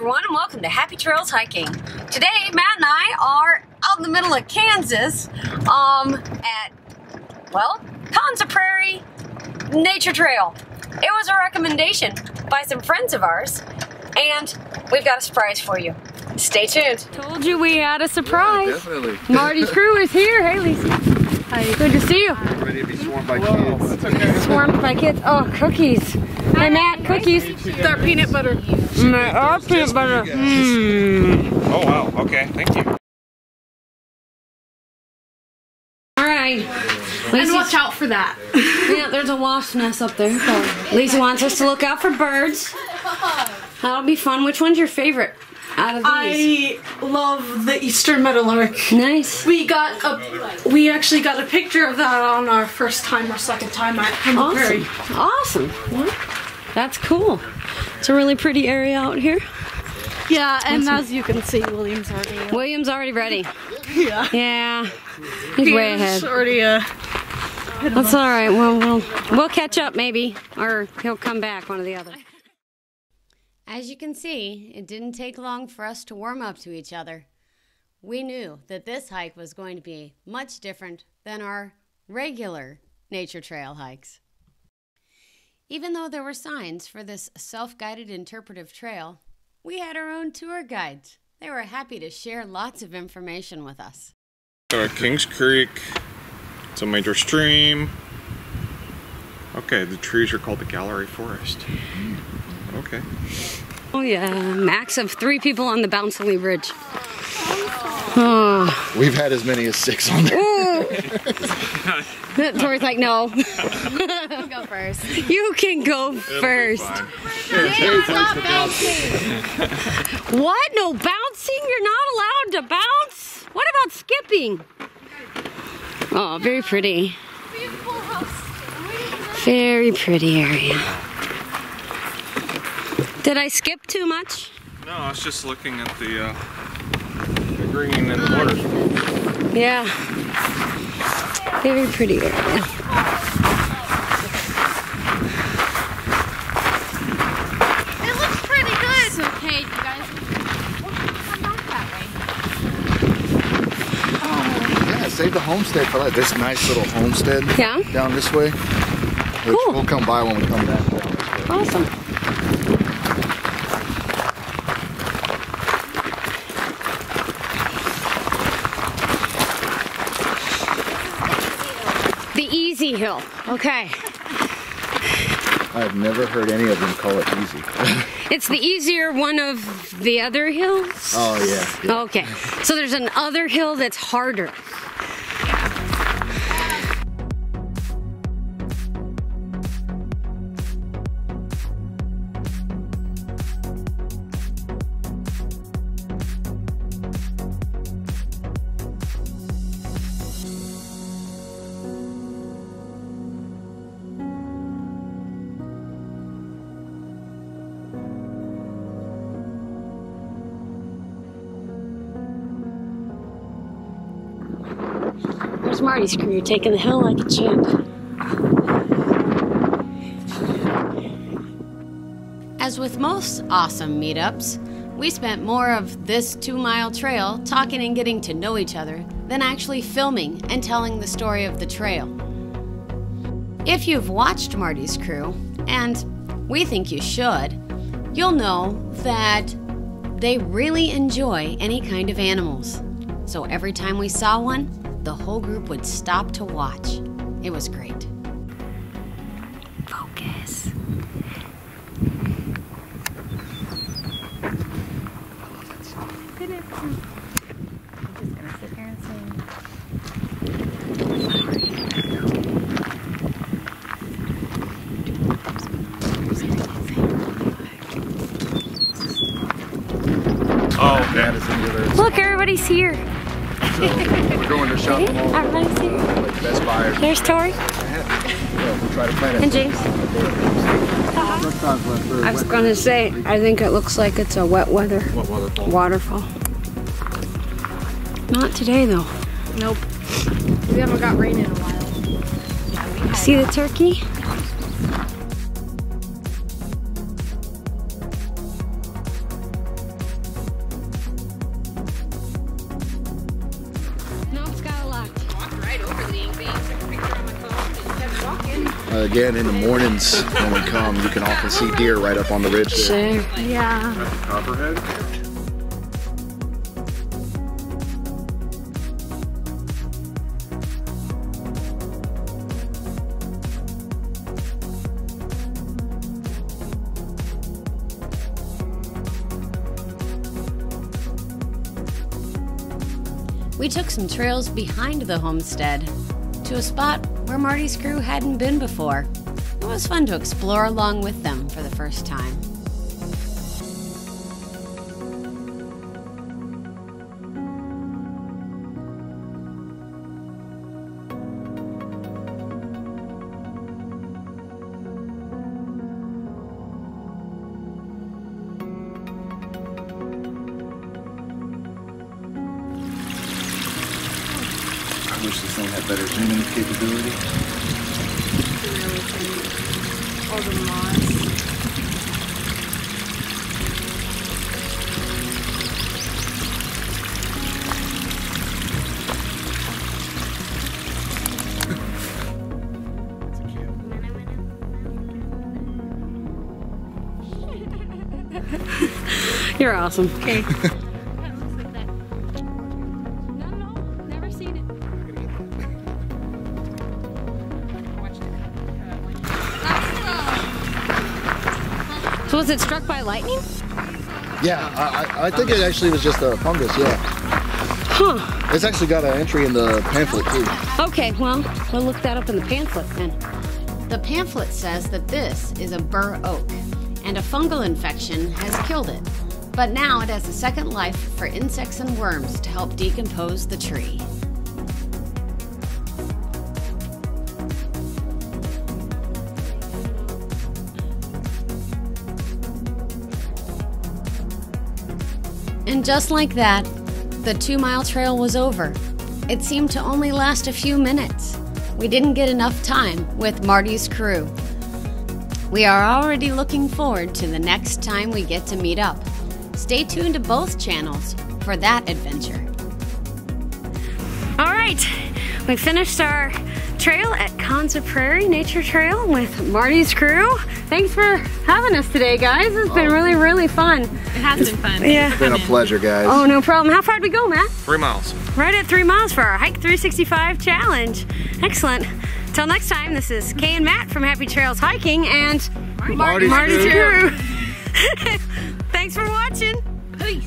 everyone, and welcome to Happy Trails Hiking. Today, Matt and I are out in the middle of Kansas um, at, well, Konza Prairie Nature Trail. It was a recommendation by some friends of ours, and we've got a surprise for you. Stay tuned. Told you we had a surprise. Yeah, definitely. Marty's crew is here. Hey, Lisa. Hi. Good to see you. Ready to be swarmed by kids. Swarmed by kids. Oh, cookies. Hey, Matt, cookies. Our peanut butter. Mm, oh, peanut butter. Mm. Oh wow. Okay. Thank you. All right. And Lacey's- watch out for that. yeah, there's a wasp nest up there. So Lisa wants us to look out for birds. That'll be fun. Which one's your favorite out of these? I love the Eastern Meadowlark. nice. We got a, we actually got a picture of that on our first time or second time at Humble Awesome. Prairie. Awesome. Well, that's cool. It's a really pretty area out here. Yeah, and as you can see, William's already. William's already ready. Yeah. Yeah. He's way ahead. already. Uh, That's all right. Well, we'll we'll catch up maybe, or he'll come back, one or the other. As you can see, it didn't take long for us to warm up to each other. We knew that this hike was going to be much different than our regular nature trail hikes. Even though there were signs for this self guided interpretive trail, we had our own tour guides. They were happy to share lots of information with us. So at Kings Creek, it's a major stream. Okay, the trees are called the Gallery Forest. Okay. Oh yeah, max of three people on the Bouncy Bridge. Oh. We've had as many as six on there. Tori's like, no. go first. You can go first. What? No bouncing? You're not allowed to bounce? What about skipping? Oh, very pretty. Very pretty area. Did I skip too much? No, I was just looking at the, uh, the green in the water. Yeah. Very pretty area. It looks pretty good. It's okay, you guys. Come back that way. Oh. Yeah, save the homestead for that. This nice little homestead Yeah? down this way. Which Cool. we'll come by when we come back down this way. Awesome. Hill. Okay. I've never heard any of them call it easy. It's the easier one of the other hills. oh yeah. yeah. Okay. So there's an other hill that's harder. There's Marty's crew taking the hill like a champ. As with most awesome meetups, we spent more of this two mile trail talking and getting to know each other than actually filming and telling the story of the trail. If you've watched Marty's crew, and we think you should, you'll know that they really enjoy any kind of animals. So every time we saw one, the whole group would stop to watch. It was great. Focus. Oh, That is. Look, everybody's here. So we're going to shop them all. Everybody's here. Like Best Buy. or- There's Tori Yeah, we'll try to find it. and James. Uh-huh. I was gonna say, I think it looks like it's a wet weather what waterfall? waterfall. Not today though. Nope. We haven't got rain in a while. See the turkey? Again in the mornings when we come. You can often see deer right up on the ridge there. Sure. Yeah. Copperhead. We took some trails behind the homestead to a spot where Marty's crew hadn't been before. It was fun to explore along with them for the first time. Wish this thing had better zooming capability. All the moss. You're awesome. Okay. So was it struck by lightning? Yeah, I, I- I think it actually was just a fungus, yeah. Huh. It's actually got an entry in the pamphlet too. Okay, well, we'll look that up in the pamphlet then. The pamphlet says that this is a bur oak, and a fungal infection has killed it. But now it has a second life for insects and worms to help decompose the tree. And just like that, the two mile trail was over. It seemed to only last a few minutes. We didn't get enough time with Marty's crew. We are already looking forward to the next time we get to meet up. Stay tuned to both channels for that adventure. All right, we finished our trail at Konza Prairie Nature Trail with Marty's crew. Thanks for having us today, guys. It's been oh. really, really fun. It has been fun. Yeah. It's been a pleasure, guys. Oh, no problem. How far did we go, Matt? Three miles. Right at three miles for our Hike 365 challenge. Excellent. Till next time, this is Kay and Matt from Happy Trails Hiking and Marty's Marty's crew. crew. Thanks for watching. Peace.